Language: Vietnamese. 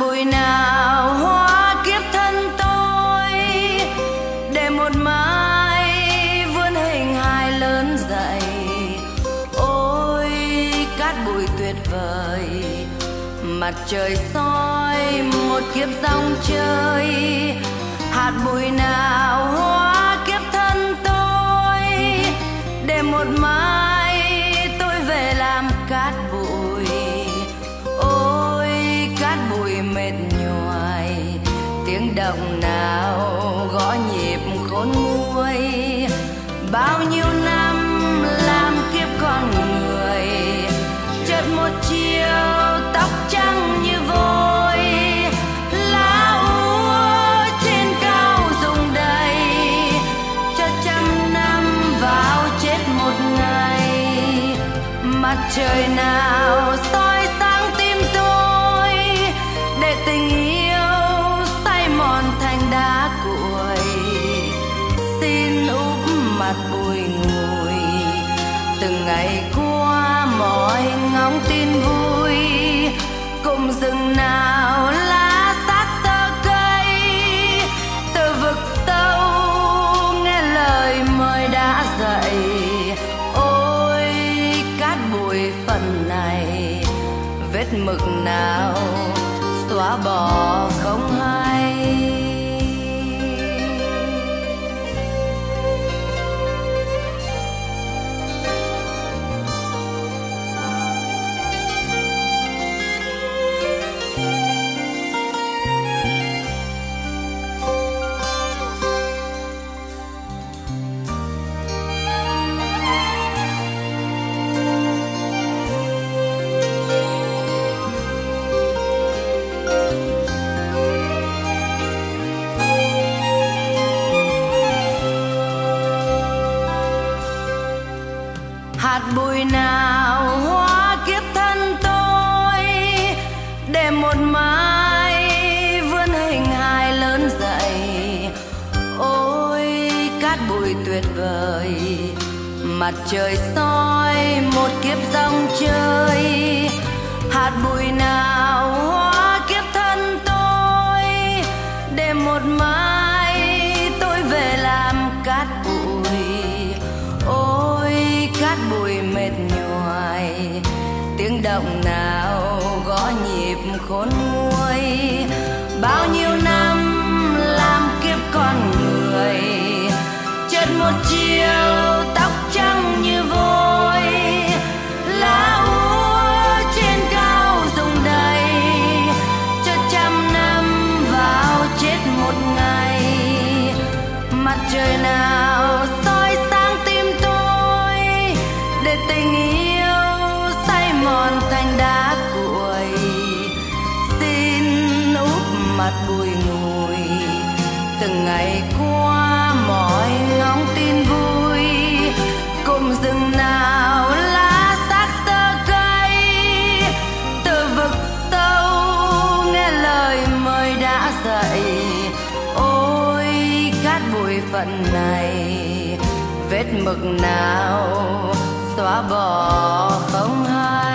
bụi nào hóa kiếp thân tôi, để một mai vươn hình hài lớn dậy. Ôi, cát bụi tuyệt vời, mặt trời soi một kiếp rong chơi. Hạt bụi nào hóa mặt trời nào soi sáng tim tôi để tình yêu say mòn thành đá cuội. Xin úp mặt bùi ngùi, từng ngày qua mọi ngóng tin vui. Cùng rừng nào là xóa bỏ hạt bụi nào hóa kiếp thân tôi, để một mai vươn hình hài lớn dậy. Ôi, cát bụi tuyệt vời, mặt trời soi một kiếp dòng chơi. Hạt bụi nào khôn nguôi. Bao nhiêu năm làm kiếp con người, chết một chiều tóc trắng như vôi. Lá úa trên cao rụng đầy, cho trăm năm vào chết một ngày. Mặt trời nào soi sáng tim tôi, để tình yêu say mòn thành đá ngày qua mọi ngóng tin vui, cùng rừng nào lá xác tơ cây. Từ vực sâu nghe lời mời đã dậy, ôi cát bụi phận này, vết mực nào xóa bỏ không hay.